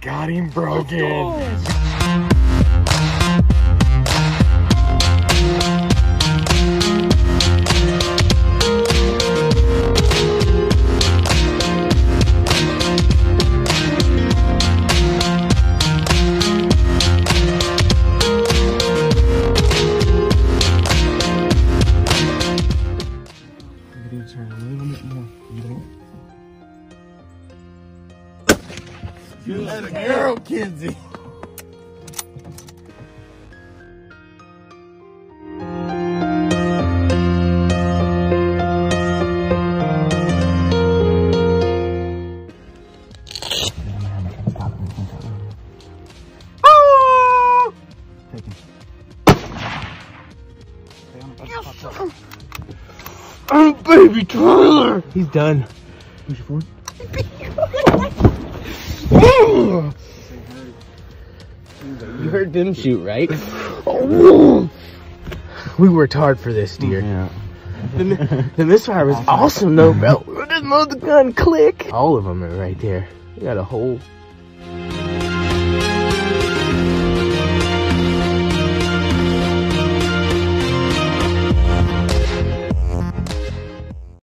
Got him broken. turn a little bit more. You let a girl, Kenzie. Oh, baby Tyler! He's done. Push it forward. You heard them shoot, right? We worked hard for this deer. Yeah. The, the misfire was awesome though, bro. Just mode the gun, click. All of them are right there. We got a whole